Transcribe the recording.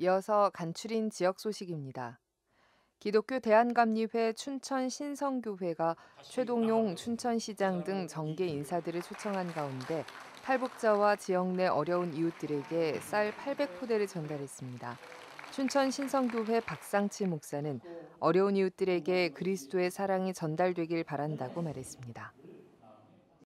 이어서 간추린 지역 소식입니다. 기독교 대한감리회 춘천 신성교회가 최동용 춘천시장 등 네. 정계 인사들을 초청한 가운데 탈북자와 지역 내 어려운 이웃들에게 쌀 800포대를 전달했습니다. 춘천 신성교회 박상치 목사는 어려운 이웃들에게 그리스도의 사랑이 전달되길 바란다고 말했습니다.